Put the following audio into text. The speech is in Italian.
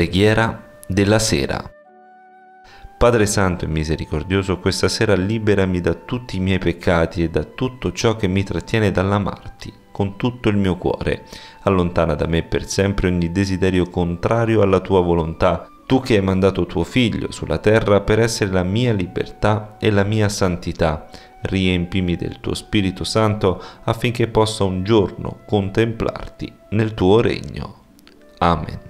Preghiera della sera. Padre Santo e misericordioso, questa sera liberami da tutti i miei peccati e da tutto ciò che mi trattiene dall'amarti con tutto il mio cuore. Allontana da me per sempre ogni desiderio contrario alla tua volontà, tu che hai mandato tuo Figlio sulla terra per essere la mia libertà e la mia santità. Riempimi del tuo Spirito Santo affinché possa un giorno contemplarti nel tuo regno. Amen.